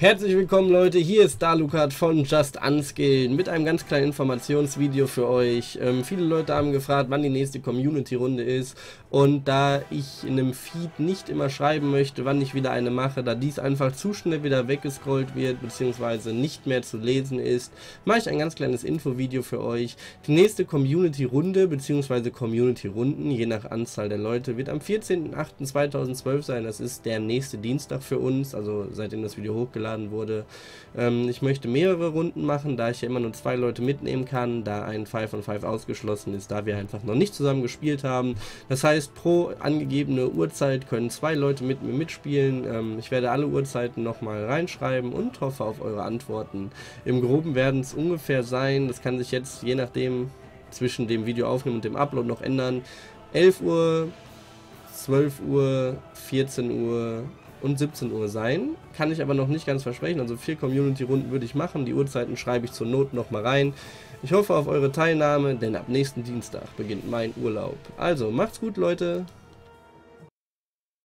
Herzlich willkommen Leute, hier ist Dalukat von Just Unskilled mit einem ganz kleinen Informationsvideo für euch. Ähm, viele Leute haben gefragt, wann die nächste Community-Runde ist und da ich in einem Feed nicht immer schreiben möchte, wann ich wieder eine mache, da dies einfach zu schnell wieder weggescrollt wird bzw. nicht mehr zu lesen ist, mache ich ein ganz kleines Infovideo für euch. Die nächste Community-Runde bzw. Community-Runden, je nach Anzahl der Leute, wird am 14.08.2012 sein. Das ist der nächste Dienstag für uns, also seitdem das Video hochgeladen hochgeladen wurde. Ähm, ich möchte mehrere Runden machen, da ich ja immer nur zwei Leute mitnehmen kann, da ein 5 on 5 ausgeschlossen ist, da wir einfach noch nicht zusammen gespielt haben. Das heißt, pro angegebene Uhrzeit können zwei Leute mit mir mitspielen. Ähm, ich werde alle Uhrzeiten nochmal reinschreiben und hoffe auf eure Antworten. Im Groben werden es ungefähr sein, das kann sich jetzt je nachdem zwischen dem Video aufnehmen und dem Upload noch ändern. 11 Uhr, 12 Uhr, 14 Uhr, und 17 Uhr sein. Kann ich aber noch nicht ganz versprechen. Also vier Community-Runden würde ich machen. Die Uhrzeiten schreibe ich zur Not nochmal rein. Ich hoffe auf eure Teilnahme, denn ab nächsten Dienstag beginnt mein Urlaub. Also, macht's gut, Leute.